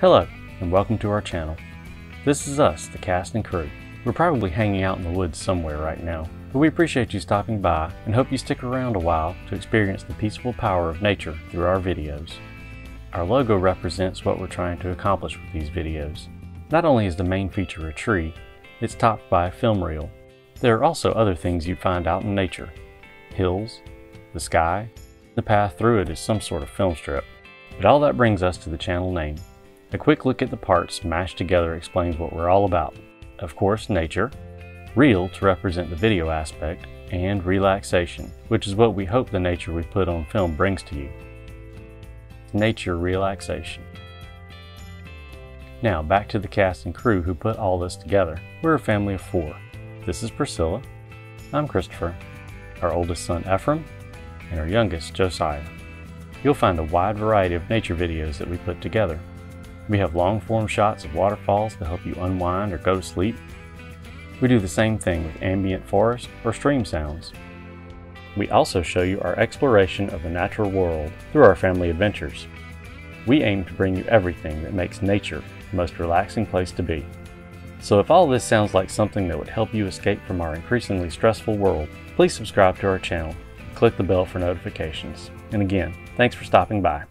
Hello, and welcome to our channel. This is us, the cast and crew. We're probably hanging out in the woods somewhere right now, but we appreciate you stopping by and hope you stick around a while to experience the peaceful power of nature through our videos. Our logo represents what we're trying to accomplish with these videos. Not only is the main feature a tree, it's topped by a film reel. There are also other things you'd find out in nature. Hills, the sky, the path through it is some sort of film strip. But all that brings us to the channel name. A quick look at the parts mashed together explains what we're all about. Of course, nature, reel to represent the video aspect, and relaxation, which is what we hope the nature we put on film brings to you. NatuREELaxation. Now back to the cast and crew who put all this together. We're a family of four. This is Priscilla. I'm Christopher. Our oldest son Ephraim, and our youngest Josiah. You'll find a wide variety of nature videos that we put together. We have long form shots of waterfalls to help you unwind or go to sleep. We do the same thing with ambient forest or stream sounds. We also show you our exploration of the natural world through our family adventures. We aim to bring you everything that makes nature the most relaxing place to be. So if all this sounds like something that would help you escape from our increasingly stressful world, please subscribe to our channel click the bell for notifications. And again, thanks for stopping by.